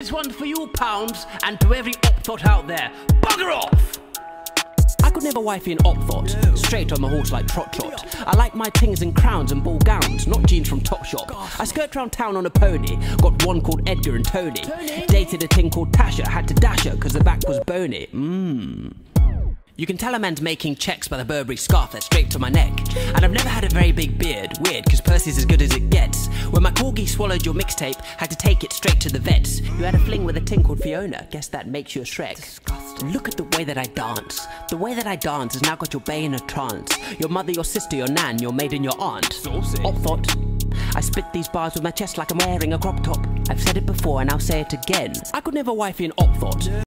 This one for you, pounds, and to every opthot out there. Bugger off! I could never wife in opthot, straight on my horse like trot trot. I like my tings and crowns and ball gowns, not jeans from Topshop. I skirt round town on a pony, got one called Edgar and Tony. Dated a ting called Tasha, had to dash her cause the back was bony. Mmm. You can tell a man's making checks by the Burberry scarf that's draped to my neck. And I've never had a very big beard. Weird, because Percy's as good as it swallowed your mixtape, had to take it straight to the vets. You had a fling with a ting called Fiona. Guess that makes you a Shrek. Disgusting. Look at the way that I dance. The way that I dance has now got your bay in a trance. Your mother, your sister, your nan, your maid, and your aunt. Saucy. Op thought. I spit these bars with my chest like I'm wearing a crop top. I've said it before and I'll say it again. I could never wife in op thought.